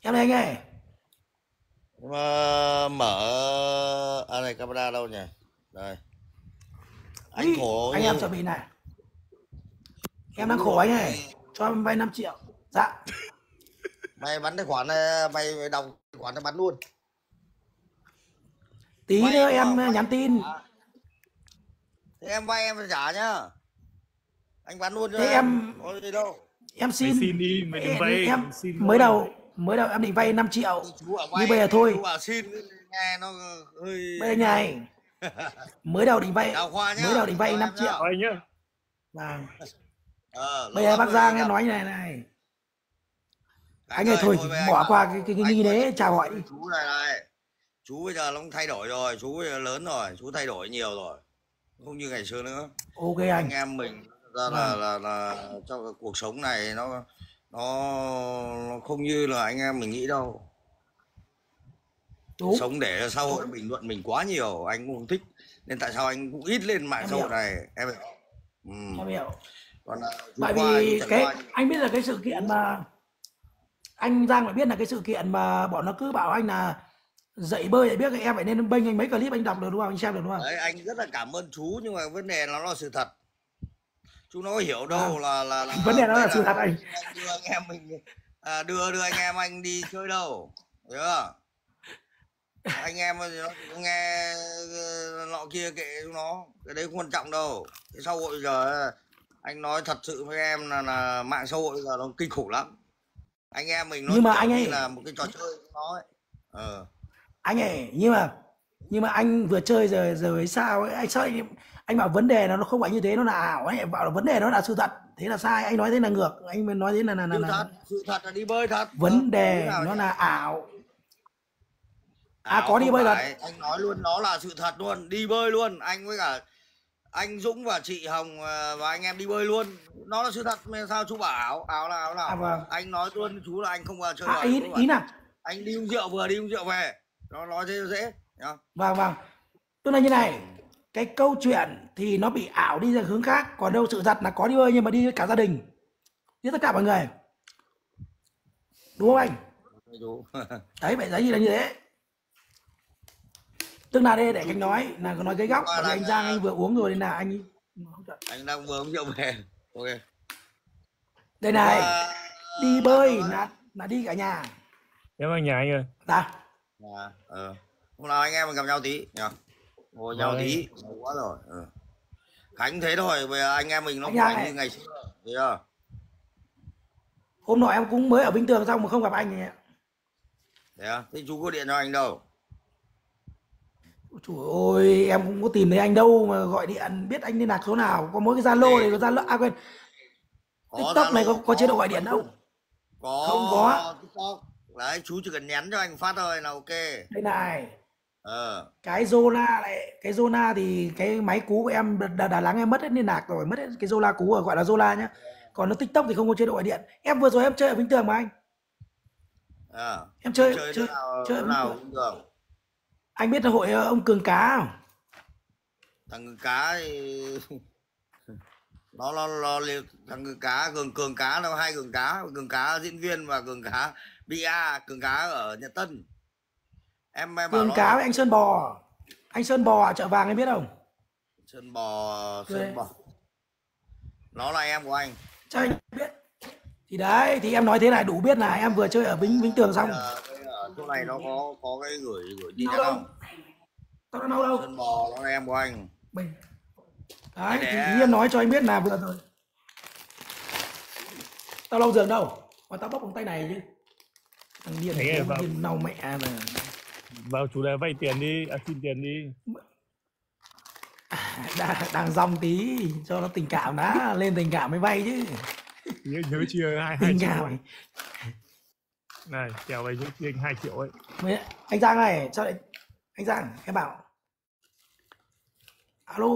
em đây anh ơi. Nhưng mà mở à này camera đâu nhỉ? Đây. Anh Ý, khổ anh như- em sợ bị này. Em đang khổ anh ơi. Cho em vay 5 triệu. Dạ. Mày bắn tài khoản này, mày mày đọc tài khoản nó bắn luôn. Tí Vay nữa em vay- nhắn tin. Thế em vay em trả nhá. Anh bắn luôn cho Thế em- có gì đâu. Em Mày xin xin đi, mày đừng em, vay. em xin mới đầu mới đầu em định vay 5 triệu. Như bây giờ thôi. xin. Nghe nó hơi bây giờ này mới đầu định vay Đào khoa nhá. mới đầu định vay Đào 5 em triệu. Vay nhá. vâng. Ờ, bây giờ bác Giang em nói như này này. Anh ơi thôi bỏ qua cái cái, cái nghi đấy anh chào hỏi đi. chú này này. Chú bây giờ nó cũng thay đổi rồi chú bây giờ lớn rồi chú thay đổi nhiều rồi. Không như ngày xưa nữa. Ok anh. Anh em mình ra là là là trong cuộc sống này nó nó nó không như là anh em mình nghĩ đâu. Đúng sống để xã hội bình luận mình quá nhiều anh cũng không thích. Nên tại sao anh cũng ít lên mạng xã hội này em hiểu. Ừ. em hiểu. Còn tại Khoa, vì cái Khoa, anh biết là cái sự kiện mà anh Giang phải biết là cái sự kiện mà bọn nó cứ bảo anh là dạy bơi để biết em phải nên bênh anh mấy clip anh đọc được đúng không? Anh xem được đúng không? Đấy anh rất là cảm ơn chú nhưng mà vấn đề nó là sự thật chú nó hiểu đâu là là, là À. vấn đề đó là sự thật anh. đưa anh em mình à, đưa đưa anh em anh đi chơi đâu hiểu chưa? Anh em nó nghe ờ, nọ kia kệ chúng nó cái đấy không quan trọng đâu. Cái xã hội giờ anh nói thật sự với em là, là mạng xã hội giờ nó kinh khủng lắm. Anh em mình nó Nhưng mà anh ấy- là một cái trò chơi nó ấy. Ờ. Anh ấy nhưng mà nhưng mà anh vừa chơi rồi rồi sao ấy? Anh sao anh, anh bảo vấn đề nó nó không phải như thế nó là ảo. Anh bảo là vấn đề nó là sự thật. Thế là sai anh nói thế là ngược. Anh mới nói thế là là, là, sự là thật sự thật là đi bơi thật. Vấn Ờ, đề nó nhỉ? là ảo. À, Ảo có đi bơi thật. phải, anh nói luôn nó là sự thật luôn. Đi bơi luôn. Anh với cả anh Dũng và chị Hồng ờ, và anh em đi bơi luôn. Nó là sự thật mà sao chú bảo ảo? Ảo là ảo nào? À, vâng. anh nói luôn chú là anh không giờ chơi à, bời, ý ý nào? Anh đi uống rượu vừa đi uống rượu về. Nó nói thế dễ nhá. Vâng vâng. Tức là như này cái câu chuyện thì nó bị ảo đi ra hướng khác còn đâu sự thật là có đi bơi nhưng mà đi với cả gia đình. Với tất cả mọi người. Đúng không anh? Chú đấy vậy giá gì là như thế. Tức là đây để anh nói là nói cái góc. Vì anh Giang anh vừa uống rồi nên là anh anh đang vừa uống rượu về. Ok. Đây này Và- đi bơi là là đi cả nhà. Em ở nhà anh ơi. ta à, ờ. Hôm nào anh em mình gặp nhau tí nhá ngồi nhau tí lâu quá rồi ừ. khánh thế thôi bây giờ anh em mình nó không phải này. như ngày xưa thấy chưa hôm nọ em cũng mới ở Vĩnh Tường xong mà không gặp anh ấy. thế à? thế chú có điện cho anh đâu Trời ơi, em cũng có tìm thấy anh đâu mà gọi điện biết anh liên lạc số nào. Có mỗi cái Zalo này có Zalo à quên. TikTok này có có chế độ gọi điện đâu. có Không có. TikTok. đấy chú chỉ cần nhắn cho anh phát thôi là ok Đây này, ờ cái Zola này, cái Zola thì cái máy cú của em Đà, Đà Nẵng em mất hết liên lạc rồi, mất hết cái Zola cú rồi gọi là Zola nhá. Còn nó TikTok thì không có chế độ gọi điện. Em vừa rồi em chơi ở Vĩnh Tường mà anh. à. Em chơi chơi chơi nào, chơi nào cũng được Anh biết hội ờ, ông Cường Cá không? thằng ngừ cá thì nó nó nó thằng ngừ cá cường cường cá nó hai cường cá cường cá diễn viên và cường cá bia cường cá ở nhật tân em em bảo Cường nó Cá với anh Sơn Bò. Anh Sơn Bò ở chợ vàng em biết không? sơn bò 对. sơn bò nó là em của anh Cho anh biết. Thì đấy, thì em nói thế này đủ biết là em vừa chơi ở Vĩnh Vĩnh Tường xong. Ở chỗ này nó có có cái gửi gửi tin Đâu nhắn đâu? không Tao đã đâu đâu. sơn bò nó là em của anh Mình. Đấy, Để- thì ý em nói cho anh biết là vừa rồi. Tao lau giường đâu? Mà tao bóc bằng tay này chứ. Thằng điên điên lau mẹ mà. Vào chủ đề vay tiền đi, à, xin tiền đi. Đang, đang dòng tí cho nó tình cảm đã, lên tình cảm mới vay chứ. Nhớ, nhớ chia hai hai triệu cảm. Này, kèo này nhớ chia anh hai triệu ấy. Mới, anh Giang này, sao lại anh Giang, em bảo. Alo.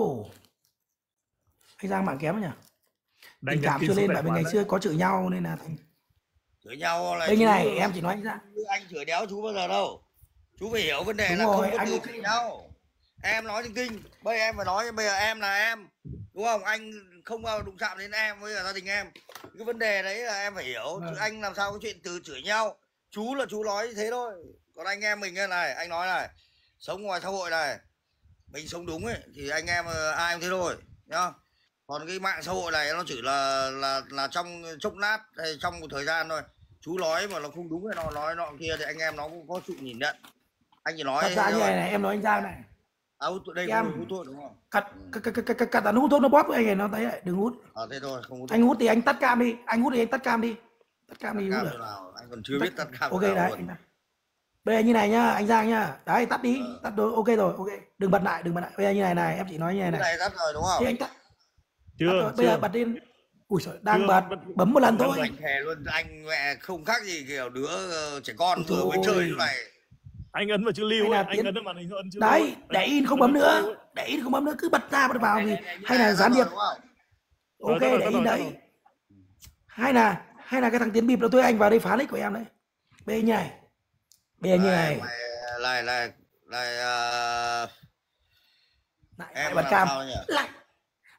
Anh Giang mạng kém nhỉ? Đang Tình cảm chưa lên bởi vì ngày xưa có chửi nhau nên là thành chửi nhau là đây như này em chỉ nói anh Giang anh chửi đéo chú bao giờ đâu chú phải hiểu vấn đề Đúng là rồi, không có chửi nhau em nói trên kinh bây giờ em phải nói bây giờ em là em đúng không? Anh không bao đụng chạm đến em với gia đình em. Cái vấn đề đấy là em phải hiểu chứ Vâng. anh làm sao có chuyện từ chửi nhau. Chú là chú nói thế thôi. Còn anh em mình này anh nói này sống ngoài xã hội này mình sống đúng ấy thì anh em ờ, ai cũng thế thôi nhá. Còn cái mạng xã hội này nó chỉ là là là trong chốc lát hay trong một thời gian thôi. Chú nói mà nó không đúng hay nó nói nọ kia thì anh em nó cũng có sự nhìn nhận anh chỉ nói thật ra như thôi. này này em nói anh Giang này. À, hút đây Em- hút thuốc đúng không? cắt cắt cắt cắt hút thuốc nó bóp anh này nó thấy đấy đừng hút. À, thế thôi không hút anh hút thì anh tắt cam đi anh hút thì anh tắt cam đi. Tắt cam đi hút cam nào anh còn chưa biết tắt cam ok đấy anh bây giờ như này nhá anh Giang nhá. Đấy tắt đi Ờ. tắt rồi ok rồi ok. Đừng bật lại đừng bật lại. Bây giờ như này này em chỉ nói như này này. này tắt rồi đúng không? Thì anh tắt, tắt chưa rồi. bây giờ bật lên. Ui trời đang Chưa, bật bấm một lần thôi. anh thề luôn anh mẹ không khác gì kiểu đứa ờ, trẻ con vừa mới chơi lúc này anh ấn vào chữ lưu Hay ấy là anh tiến- ấn vào màn hình ấn chữ đấy lưu để in không bấm nữa. để in không bấm nữa cứ bật ra bật vào thì hay là gián điệp. ok để in đấy. hay là hay là cái thằng tiến bịp nó thuê anh vào đây phá nick của em đấy. Giờ như Đây, này mày lại lại lại ờ, lại, bật cam. lại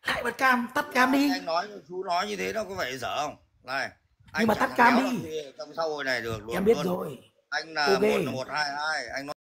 lại bật cam tắt cam đi. Anh nói chú nói như thế nó có vẻ dở không? Này anh mà tắt cam đi. trong xã hội này được luôn em biết rồi anh là một một hai hai. Anh nói